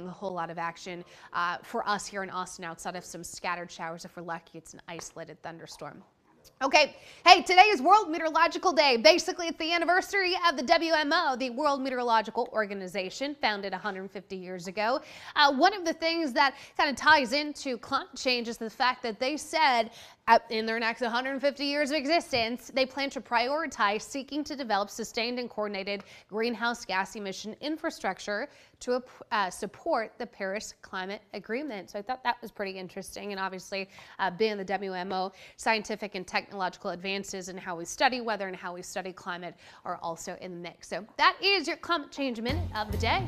a whole lot of action uh, for us here in Austin outside of some scattered showers. If we're lucky, it's an isolated thunderstorm. Okay, hey, today is World Meteorological Day. Basically, it's the anniversary of the WMO, the World Meteorological Organization, founded 150 years ago. Uh, one of the things that kind of ties into climate change is the fact that they said in their next 150 years of existence, they plan to prioritize seeking to develop sustained and coordinated greenhouse gas emission infrastructure to uh, support the Paris Climate Agreement. So I thought that was pretty interesting. And obviously, uh, being the WMO, scientific and technological advances in how we study weather and how we study climate are also in the mix. So that is your climate change minute of the day.